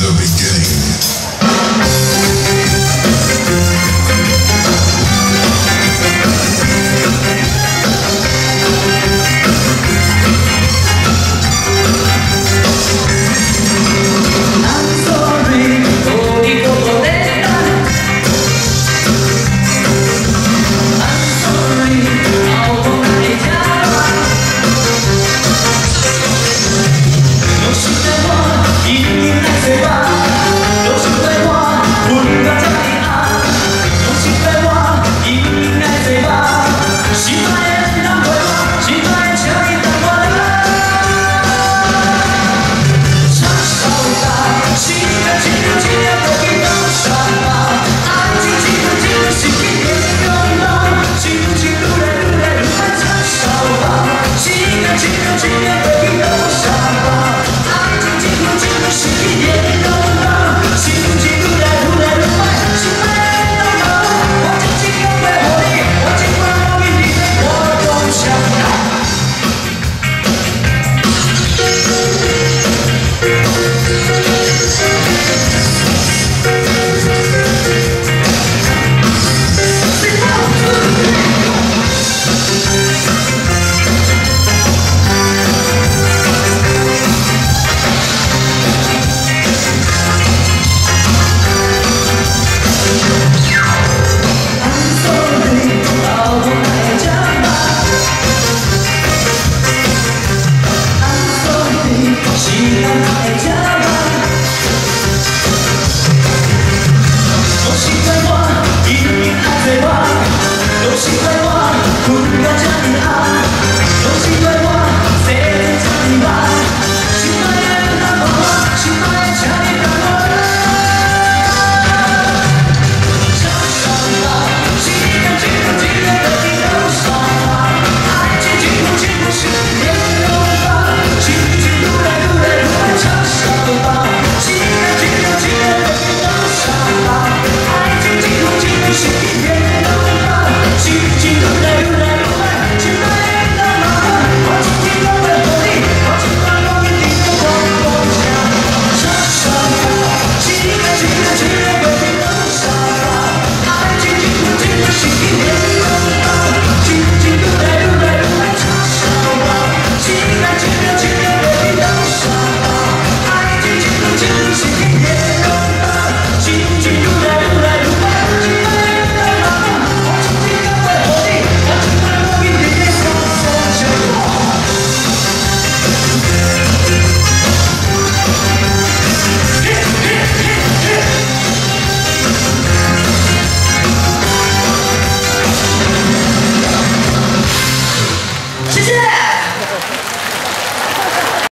the beginning. 지면 지면 지면 거기 너 You.